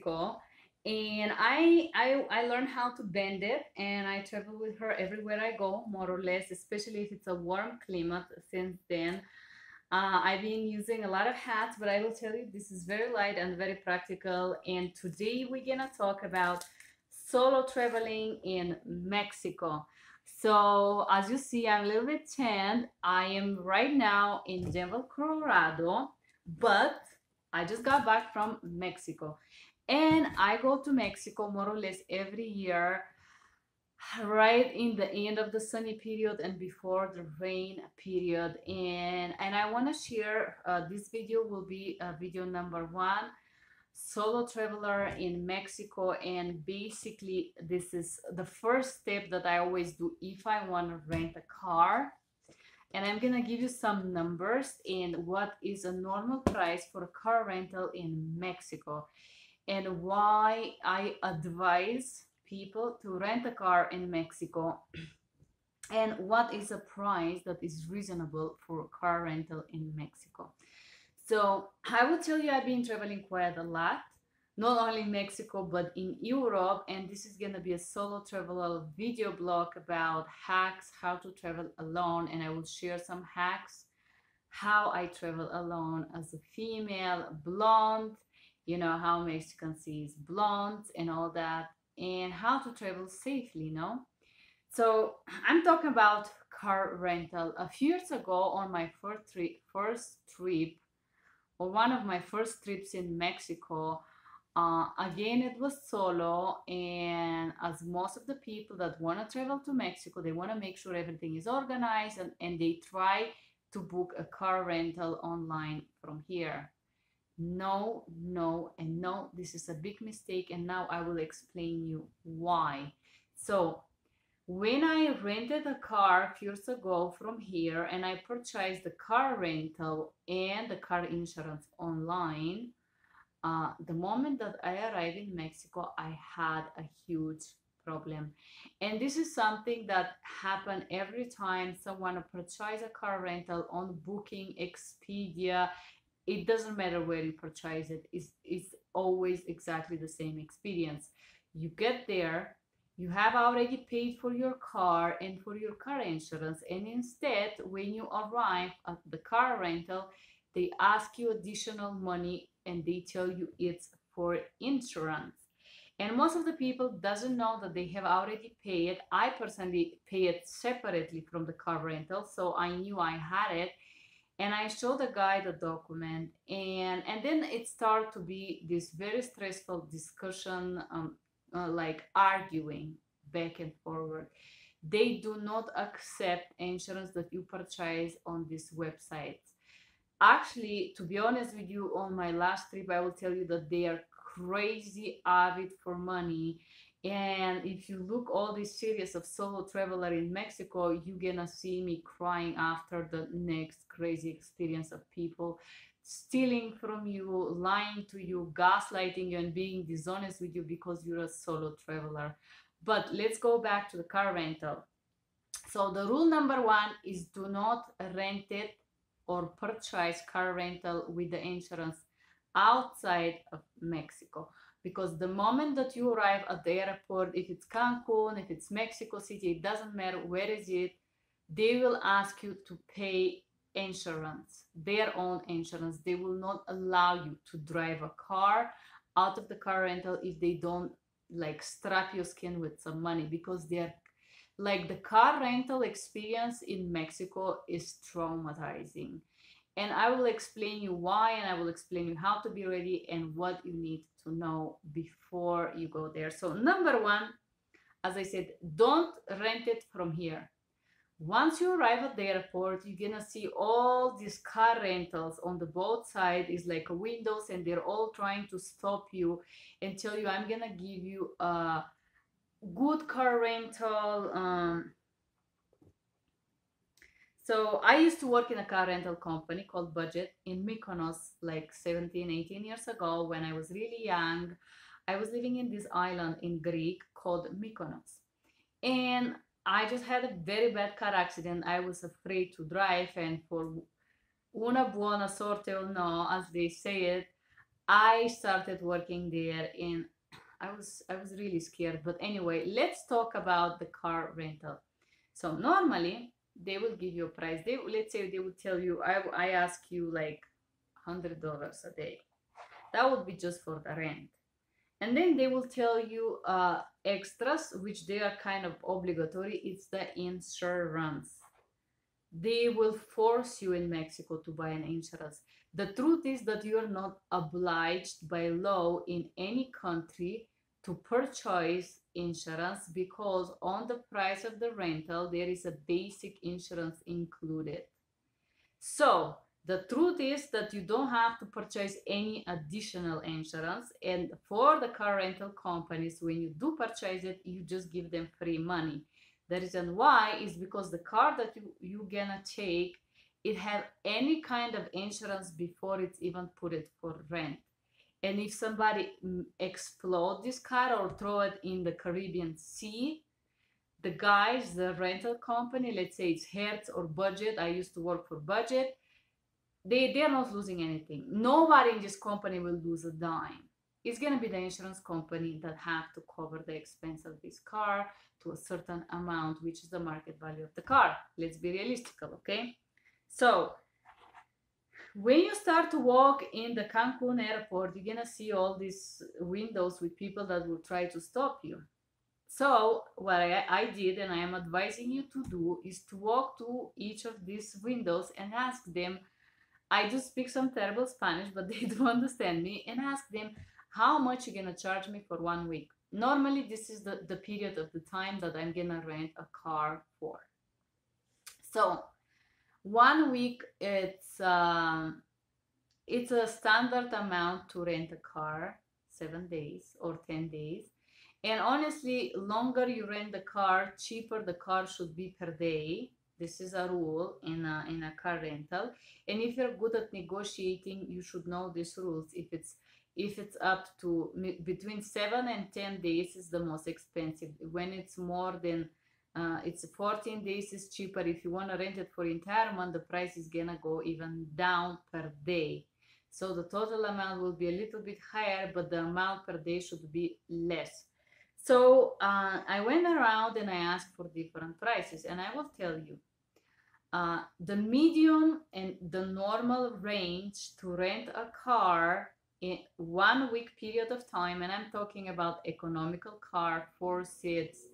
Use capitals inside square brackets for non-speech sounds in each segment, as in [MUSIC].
Mexico and I, I I learned how to bend it and I travel with her everywhere I go more or less especially if it's a warm climate since then. Uh, I've been using a lot of hats but I will tell you this is very light and very practical and today we're gonna talk about solo traveling in Mexico. So as you see I'm a little bit tanned. I am right now in Denver Colorado but I just got back from Mexico and I go to Mexico more or less every year right in the end of the sunny period and before the rain period. And and I want to share uh, this video will be uh, video number one. Solo traveler in Mexico and basically this is the first step that I always do if I want to rent a car. And I'm gonna give you some numbers and what is a normal price for a car rental in Mexico and why I advise people to rent a car in Mexico [CLEARS THROAT] and what is a price that is reasonable for car rental in Mexico. So I will tell you I've been traveling quite a lot, not only in Mexico but in Europe and this is gonna be a solo travel video blog about hacks, how to travel alone and I will share some hacks, how I travel alone as a female, blonde, you know how Mexican sees blondes and all that and how to travel safely no so [CLEARS THROAT] I'm talking about car rental. A few years ago on my first trip first trip or one of my first trips in Mexico uh, again it was solo and as most of the people that want to travel to Mexico they want to make sure everything is organized and, and they try to book a car rental online from here no, no, and no. This is a big mistake, and now I will explain you why. So, when I rented a car few years ago from here and I purchased the car rental and the car insurance online, uh, the moment that I arrived in Mexico, I had a huge problem. And this is something that happened every time someone purchase a car rental on Booking, Expedia, it doesn't matter where you purchase it it's, it's always exactly the same experience. You get there you have already paid for your car and for your car insurance and instead when you arrive at the car rental they ask you additional money and they tell you it's for insurance. And most of the people doesn't know that they have already paid i personally paid separately from the car rental so i knew i had it and I showed the guy the document and and then it started to be this very stressful discussion um, uh, like arguing back and forward. They do not accept insurance that you purchase on this website. Actually to be honest with you on my last trip i will tell you that they are crazy avid for money and if you look all these series of solo traveler in Mexico, you're gonna see me crying after the next crazy experience of people stealing from you, lying to you, gaslighting you, and being dishonest with you because you're a solo traveler. But let's go back to the car rental. So the rule number one is do not rent it or purchase car rental with the insurance outside of Mexico because the moment that you arrive at the airport if it's cancun if it's mexico city it doesn't matter where is it they will ask you to pay insurance their own insurance. They will not allow you to drive a car out of the car rental if they don't like strap your skin with some money because they're like the car rental experience in mexico is traumatizing and I will explain you why and I will explain you how to be ready and what you need to know before you go there. So number one, as I said, don't rent it from here. Once you arrive at the airport, you're gonna see all these car rentals on the both side is like a windows and they're all trying to stop you and tell you I'm gonna give you a good car rental um, so I used to work in a car rental company called Budget in Mykonos like 17, 18 years ago when I was really young. I was living in this island in Greek called Mykonos. And I just had a very bad car accident. I was afraid to drive and for una buona sorte or no, as they say it, I started working there and I was I was really scared. But anyway, let's talk about the car rental. So normally they will give you a price. They let's say they would tell you I I ask you like hundred dollars a day. That would be just for the rent. And then they will tell you uh, extras, which they are kind of obligatory. It's the insurance. They will force you in Mexico to buy an insurance. The truth is that you are not obliged by law in any country to purchase insurance because on the price of the rental there is a basic insurance included. So the truth is that you don't have to purchase any additional insurance and for the car rental companies when you do purchase it you just give them free money. The reason why is because the car that you, you gonna take it have any kind of insurance before it's even put it for rent and if somebody mm, explode this car or throw it in the caribbean sea the guys the rental company let's say it's hertz or budget i used to work for budget they they're not losing anything. Nobody in this company will lose a dime. It's going to be the insurance company that have to cover the expense of this car to a certain amount which is the market value of the car. Let's be realistic okay? So when you start to walk in the Cancun airport, you're gonna see all these windows with people that will try to stop you. So what I, I did and I am advising you to do is to walk to each of these windows and ask them, I do speak some terrible Spanish, but [LAUGHS] they do understand me, and ask them how much you're gonna charge me for one week. Normally, this is the, the period of the time that I'm gonna rent a car for. So one week it's uh, it's a standard amount to rent a car seven days or 10 days. And honestly longer you rent the car cheaper the car should be per day. This is a rule in a, in a car rental. And if you're good at negotiating you should know these rules. If it's if it's up to between 7 and 10 days is the most expensive. When it's more than uh, it's 14 days is cheaper. If you want to rent it for entire month the price is gonna go even down per day. So the total amount will be a little bit higher but the amount per day should be less. So uh, i went around and i asked for different prices and i will tell you. Uh, the medium and the normal range to rent a car in one week period of time and i'm talking about economical car four seats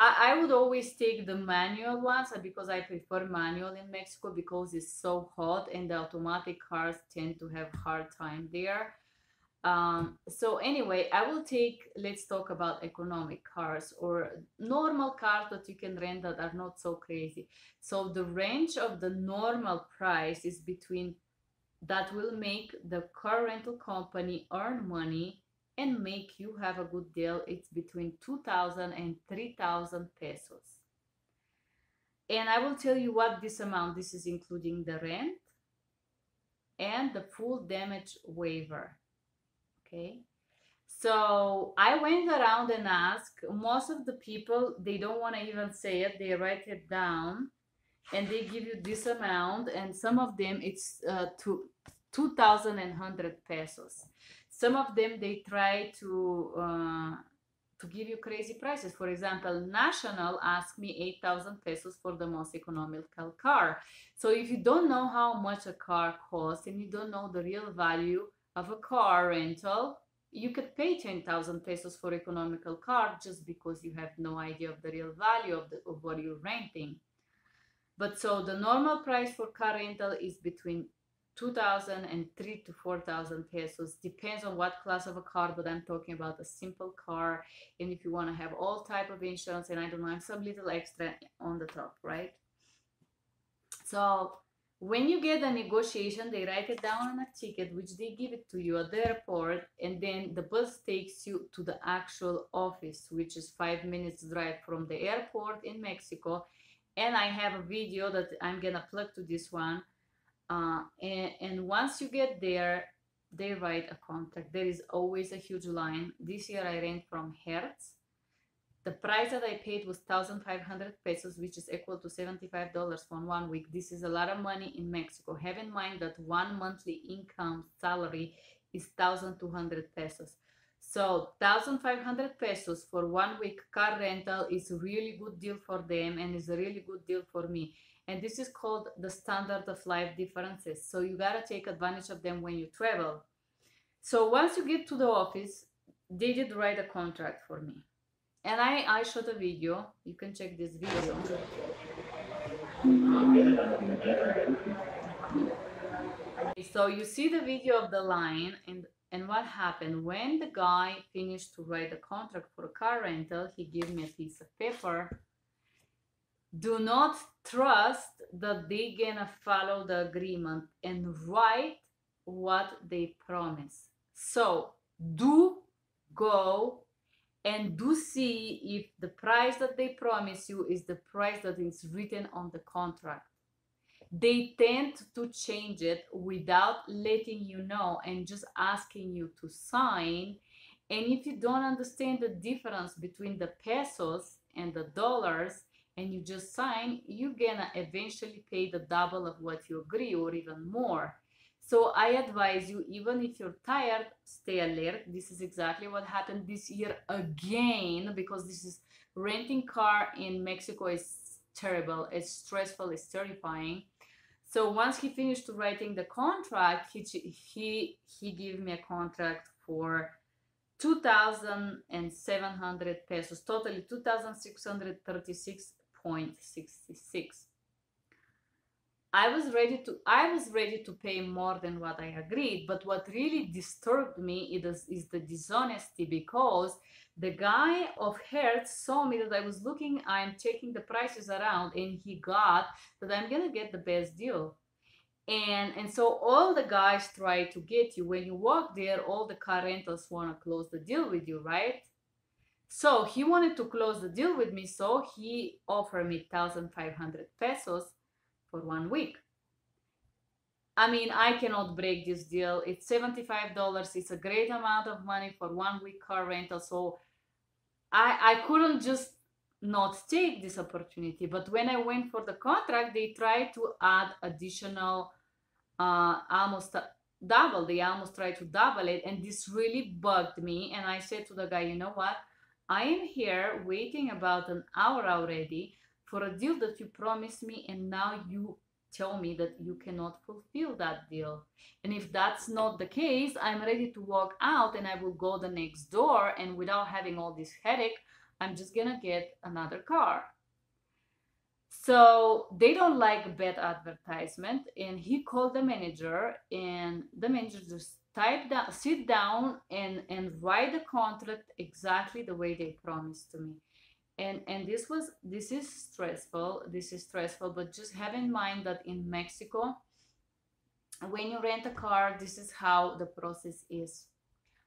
I, I would always take the manual ones uh, because I prefer manual in Mexico because it's so hot and the automatic cars tend to have hard time there. Um, so anyway, I will take, let's talk about economic cars or normal cars that you can rent that are not so crazy. So the range of the normal price is between that will make the car rental company earn money and make you have a good deal, it's between 2,000 and 3,000 pesos. And I will tell you what this amount, this is including the rent and the full damage waiver. Okay. So I went around and asked most of the people, they don't want to even say it, they write it down and they give you this amount and some of them it's uh, to 2,100 pesos. Some of them they try to uh, to give you crazy prices. For example, National asked me 8,000 pesos for the most economical car. So if you don't know how much a car costs and you don't know the real value of a car rental, you could pay 10,000 pesos for economical car just because you have no idea of the real value of, the, of what you're renting. But so the normal price for car rental is between 2,000 and 3 to 4,000 pesos. Depends on what class of a car, but I'm talking about a simple car. And if you want to have all type of insurance, and I don't know, some little extra on the top, right? So when you get a negotiation, they write it down on a ticket, which they give it to you at the airport, and then the bus takes you to the actual office, which is five minutes drive from the airport in Mexico. And I have a video that I'm gonna plug to this one uh, and, and once you get there, they write a contract. There is always a huge line. This year I rent from Hertz. The price that I paid was 1,500 pesos, which is equal to $75 for one week. This is a lot of money in Mexico. Have in mind that one monthly income salary is 1,200 pesos. So 1,500 pesos for one week car rental is a really good deal for them and is a really good deal for me. And this is called the standard of life differences. So you gotta take advantage of them when you travel. So once you get to the office, they did write a contract for me. And I, I shot a video. You can check this video. So you see the video of the line and and what happened when the guy finished to write the contract for a car rental, he gave me a piece of paper. Do not trust that they gonna follow the agreement and write what they promise. So do go and do see if the price that they promise you is the price that is written on the contract. They tend to change it without letting you know and just asking you to sign. And if you don't understand the difference between the pesos and the dollars and you just sign, you're gonna eventually pay the double of what you agree or even more. So I advise you, even if you're tired, stay alert. This is exactly what happened this year again, because this is renting car in Mexico is terrible. It's stressful. It's terrifying. So once he finished writing the contract, he he he gave me a contract for 2,700 pesos, totally 2,636.66. I was ready to I was ready to pay more than what I agreed, but what really disturbed me is, is the dishonesty because the guy of Hertz saw me that I was looking, I'm checking the prices around, and he got that I'm gonna get the best deal. And and so all the guys try to get you. When you walk there, all the car rentals wanna close the deal with you, right? So he wanted to close the deal with me, so he offered me 1,500 pesos for one week. I mean, I cannot break this deal. It's $75. It's a great amount of money for one week car rental. So I, I couldn't just not take this opportunity. But when I went for the contract, they tried to add additional, uh, almost double. They almost tried to double it. And this really bugged me. And I said to the guy, you know what? I am here waiting about an hour already for a deal that you promised me and now you tell me that you cannot fulfill that deal. And if that's not the case, I'm ready to walk out and I will go the next door and without having all this headache, I'm just gonna get another car. So they don't like bad advertisement and he called the manager and the manager just type down sit down and and write the contract exactly the way they promised to me. And and this was this is stressful this is stressful but just have in mind that in mexico when you rent a car this is how the process is.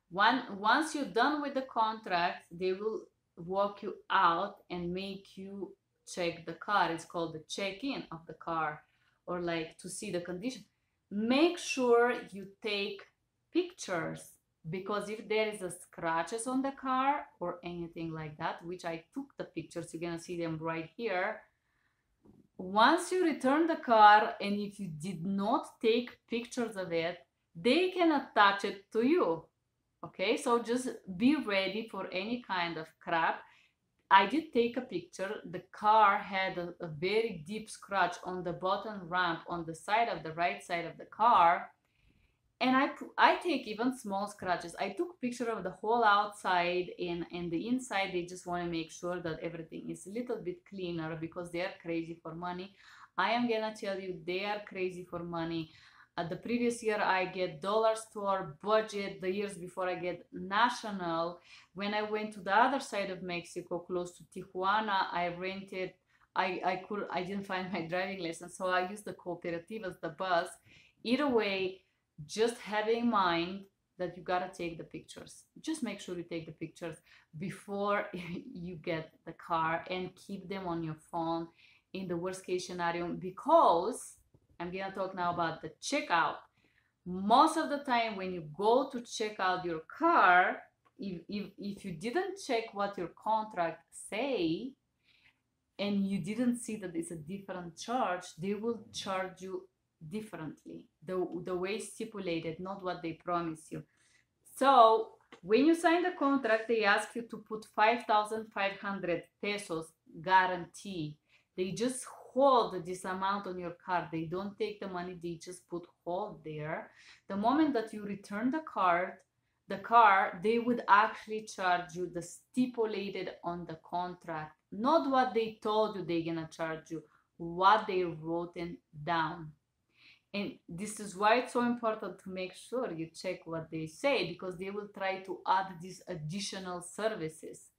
One once you're done with the contract they will walk you out and make you check the car it's called the check-in of the car or like to see the condition. Make sure you take pictures because if there is a scratches on the car or anything like that which i took the pictures you're gonna see them right here. Once you return the car and if you did not take pictures of it they can attach it to you okay? So just be ready for any kind of crap i did take a picture the car had a, a very deep scratch on the bottom ramp on the side of the right side of the car and I I take even small scratches. I took picture of the whole outside and and the inside. They just want to make sure that everything is a little bit cleaner because they are crazy for money. I am gonna tell you they are crazy for money. Uh, the previous year I get dollar store budget. The years before I get national. When I went to the other side of Mexico, close to Tijuana, I rented. I I could I didn't find my driving license, so I used the cooperative as the bus. Either way just have in mind that you gotta take the pictures. Just make sure you take the pictures before [LAUGHS] you get the car and keep them on your phone in the worst case scenario because I'm gonna talk now about the checkout. Most of the time when you go to check out your car, if, if, if you didn't check what your contract say and you didn't see that it's a different charge, they will charge you differently, the, the way stipulated, not what they promise you. So when you sign the contract, they ask you to put 5,500 pesos guarantee. They just hold this amount on your card. They don't take the money, they just put hold there. The moment that you return the card, the car, they would actually charge you the stipulated on the contract, not what they told you they're gonna charge you, what they wrote down. And this is why it's so important to make sure you check what they say because they will try to add these additional services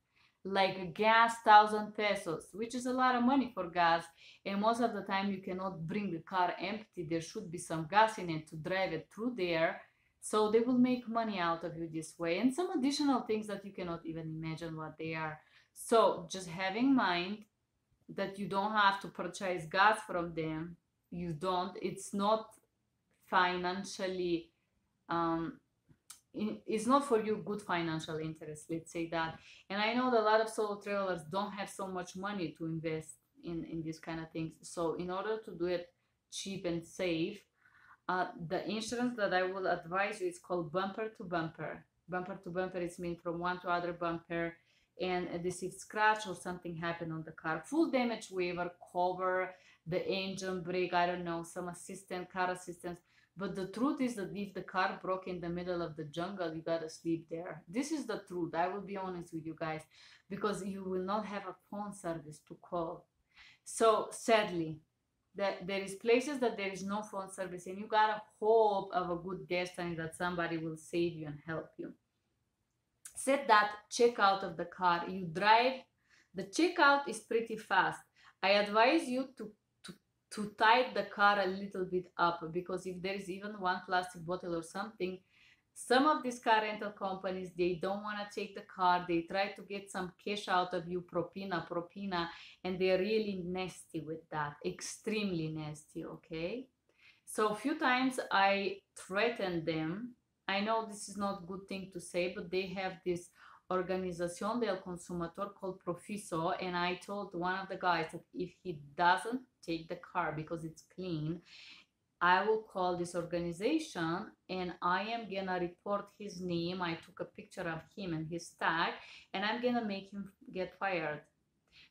like a gas thousand pesos which is a lot of money for gas. And most of the time you cannot bring the car empty. There should be some gas in it to drive it through there. So they will make money out of you this way. And some additional things that you cannot even imagine what they are. So just have in mind that you don't have to purchase gas from them. You don't. It's not financially um, it's not for you good financial interest let's say that. And i know that a lot of solo travelers don't have so much money to invest in in these kind of things. So in order to do it cheap and safe uh, the insurance that i will advise you is called bumper to bumper. Bumper to bumper is mean from one to other bumper and this if scratch or something happened on the car. Full damage waiver cover the engine brake i don't know some assistant car assistance but the truth is that if the car broke in the middle of the jungle, you gotta sleep there. This is the truth. I will be honest with you guys because you will not have a phone service to call. So sadly, that there is places that there is no phone service and you gotta hope of a good destiny that somebody will save you and help you. Set that check out of the car. You drive, the checkout is pretty fast. I advise you to to tie the car a little bit up because if there is even one plastic bottle or something some of these car rental companies they don't want to take the car. They try to get some cash out of you propina propina and they're really nasty with that extremely nasty okay? So a few times i threatened them. I know this is not good thing to say but they have this organización del consumidor called PROFECO and i told one of the guys that if he doesn't take the car because it's clean i will call this organization and i am gonna report his name i took a picture of him and his tag and i'm gonna make him get fired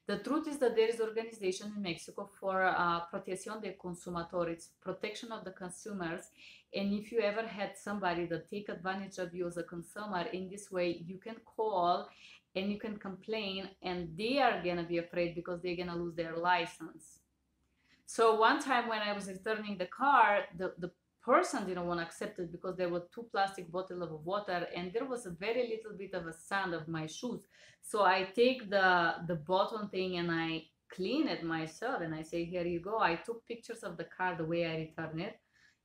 the truth is that there is organization in Mexico for uh, protección de consumidor. It's protection of the consumers. And if you ever had somebody that take advantage of you as a consumer in this way, you can call and you can complain and they are gonna be afraid because they're gonna lose their license. So one time when I was returning the car, the, the person didn't want to accept it because there were two plastic bottles of water and there was a very little bit of a sand of my shoes. So I take the, the bottom thing and I clean it myself and I say, here you go. I took pictures of the car the way I return it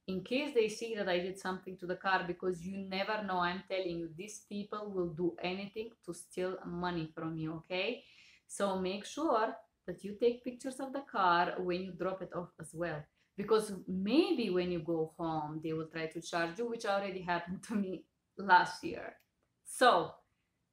in case they see that I did something to the car because you never know. I'm telling you, these people will do anything to steal money from you, okay? So make sure that you take pictures of the car when you drop it off as well. Because maybe when you go home they will try to charge you which already happened [LAUGHS] to me last year. So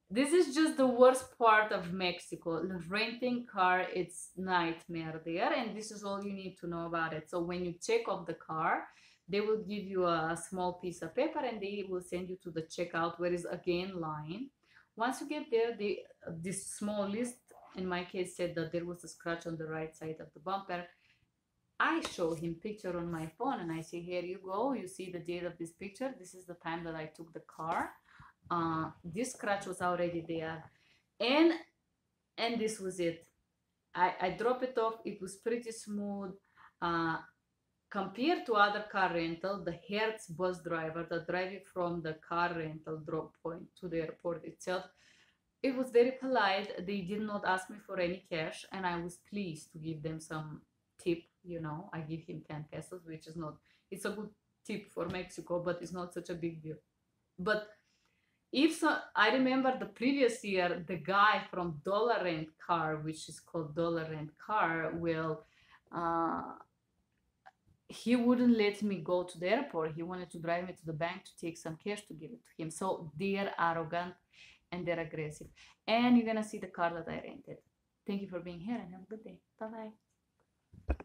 this is just the worst part of mexico. Renting car it's nightmare there and this is all you need to know about it. So when you check off the car they will give you a small piece of paper and they will send you to the checkout where is again line. Once you get there they this small list in my case said that there was a scratch on the right side of the bumper. I show him picture on my phone and I say here you go. You see the date of this picture? This is the time that I took the car. Uh, this scratch was already there. And and this was it. I, I drop it off. It was pretty smooth. Uh, compared to other car rental the Hertz bus driver that drive you from the car rental drop point to the airport itself it was very polite. They did not ask me for any cash and I was pleased to give them some tip you know. I give him 10 pesos which is not it's a good tip for mexico but it's not such a big deal. But if so, i remember the previous year the guy from dollar rent car which is called dollar rent car will uh, he wouldn't let me go to the airport. He wanted to drive me to the bank to take some cash to give it to him. So they're arrogant and they're aggressive. And you're gonna see the car that I rented. Thank you for being here and have a good day. Bye bye.